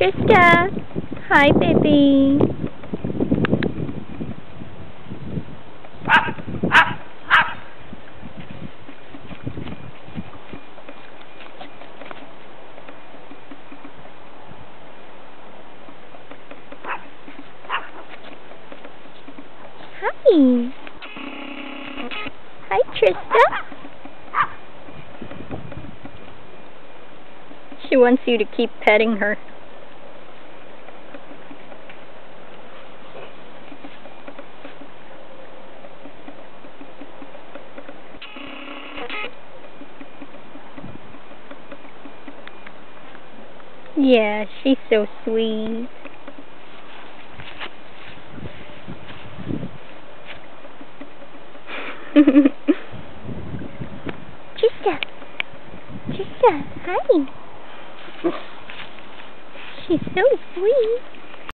Trista. Hi, baby. Hi. Hi, Trista. She wants you to keep petting her. Yeah, she's so sweet. Trista. Trista, hi. She's so sweet.